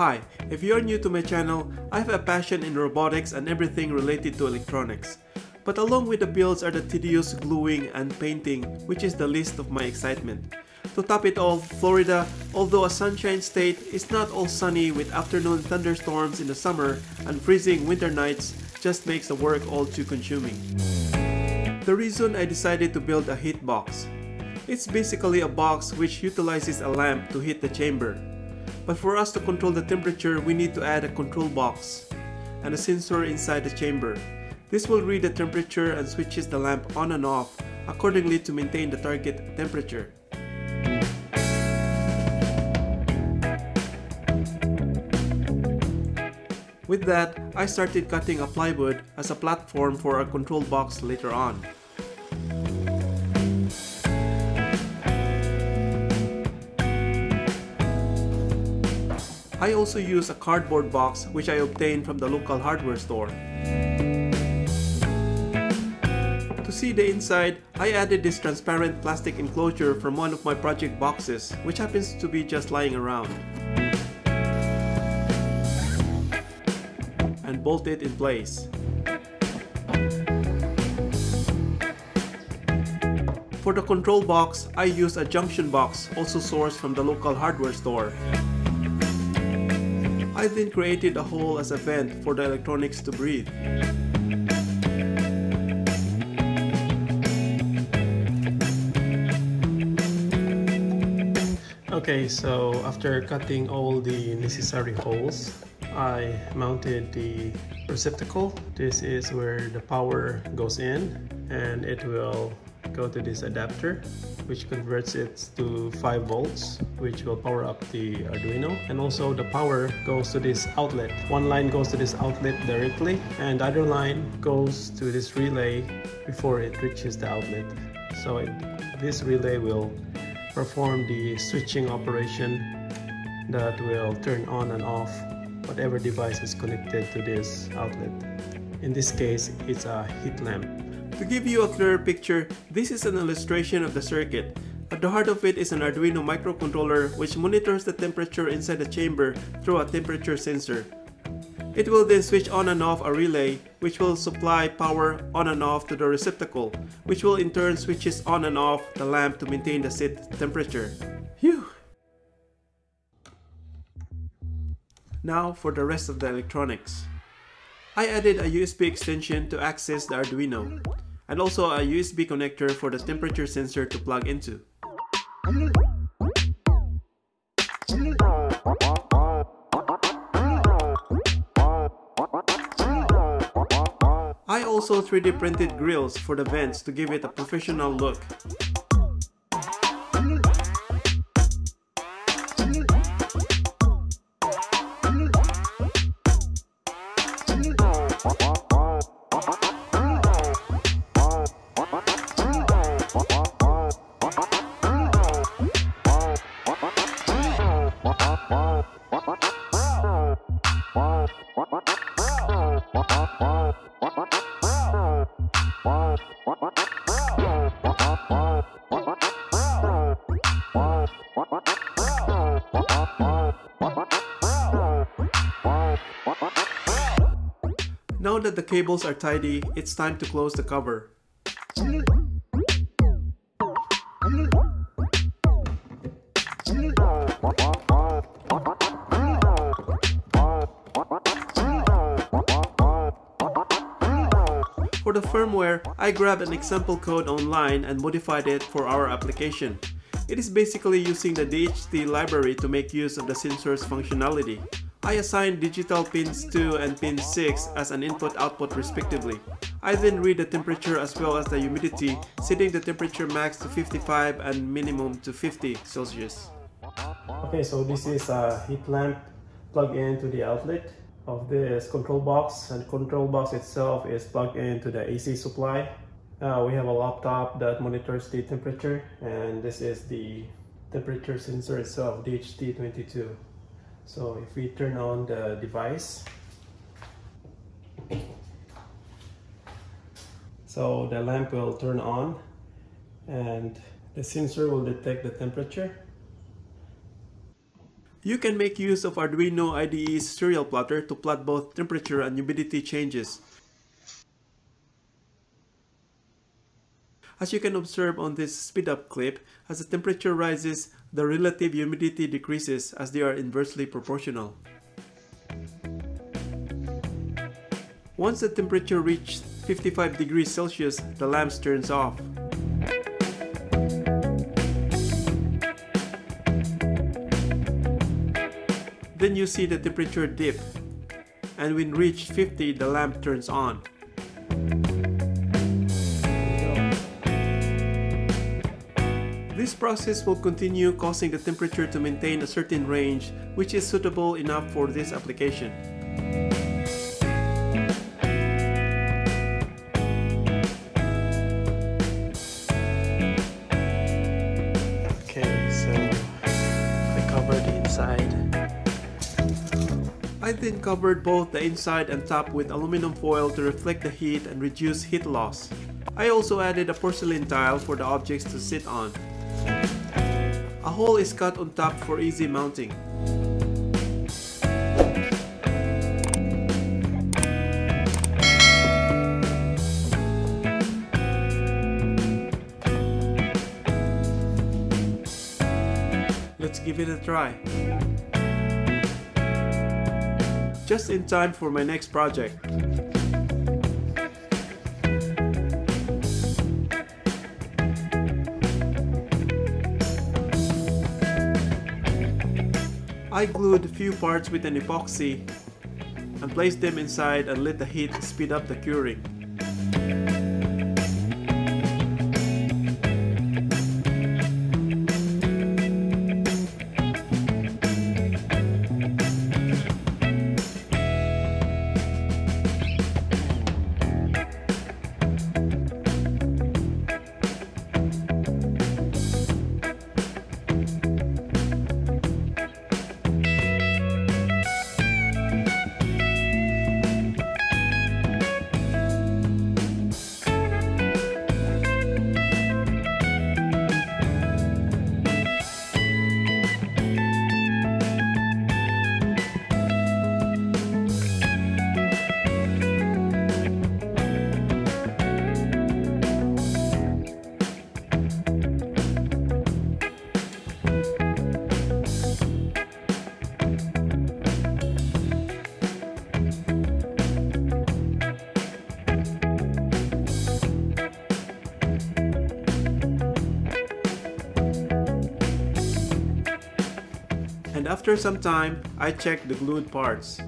Hi, if you're new to my channel, I have a passion in robotics and everything related to electronics. But along with the builds are the tedious gluing and painting, which is the least of my excitement. To top it all, Florida, although a sunshine state, is not all sunny with afternoon thunderstorms in the summer and freezing winter nights just makes the work all too consuming. The reason I decided to build a heat box. It's basically a box which utilizes a lamp to heat the chamber. But for us to control the temperature, we need to add a control box and a sensor inside the chamber. This will read the temperature and switches the lamp on and off accordingly to maintain the target temperature. With that, I started cutting a plywood as a platform for our control box later on. I also use a cardboard box which I obtained from the local hardware store. To see the inside, I added this transparent plastic enclosure from one of my project boxes which happens to be just lying around. And bolt it in place. For the control box, I use a junction box also sourced from the local hardware store. I then created a hole as a vent for the electronics to breathe. Okay, so after cutting all the necessary holes, I mounted the receptacle. This is where the power goes in and it will go to this adapter which converts it to 5 volts which will power up the Arduino. And also the power goes to this outlet. One line goes to this outlet directly and the other line goes to this relay before it reaches the outlet. So it, this relay will perform the switching operation that will turn on and off whatever device is connected to this outlet. In this case it's a heat lamp to give you a clearer picture, this is an illustration of the circuit. At the heart of it is an Arduino microcontroller which monitors the temperature inside the chamber through a temperature sensor. It will then switch on and off a relay which will supply power on and off to the receptacle, which will in turn switches on and off the lamp to maintain the set temperature. Phew! Now for the rest of the electronics. I added a USB extension to access the Arduino and also a USB connector for the temperature sensor to plug into. I also 3D printed grills for the vents to give it a professional look. That the cables are tidy, it's time to close the cover. For the firmware, I grabbed an example code online and modified it for our application. It is basically using the DHT library to make use of the sensor's functionality. I assigned digital pins 2 and pin 6 as an input-output respectively. I then read the temperature as well as the humidity, setting the temperature max to 55 and minimum to 50 Celsius. Okay, so this is a heat lamp plugged into the outlet of this control box and control box itself is plugged into the AC supply. Uh, we have a laptop that monitors the temperature and this is the temperature sensor itself, DHT22. So if we turn on the device, so the lamp will turn on and the sensor will detect the temperature. You can make use of Arduino IDE's serial plotter to plot both temperature and humidity changes. As you can observe on this speed-up clip, as the temperature rises, the relative humidity decreases as they are inversely proportional. Once the temperature reaches 55 degrees Celsius, the lamps turns off. Then you see the temperature dip, and when reached 50, the lamp turns on. This process will continue causing the temperature to maintain a certain range which is suitable enough for this application. Okay, so I cover the inside. I then covered both the inside and top with aluminum foil to reflect the heat and reduce heat loss. I also added a porcelain tile for the objects to sit on. A hole is cut on top for easy mounting. Let's give it a try. Just in time for my next project. I glued a few parts with an epoxy and placed them inside and let the heat speed up the curing. After some time, I checked the glued parts. I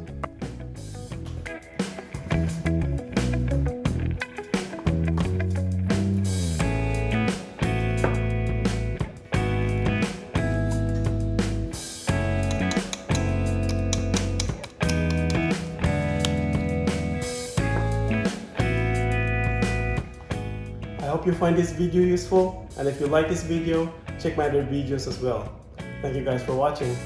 hope you find this video useful and if you like this video, check my other videos as well. Thank you guys for watching.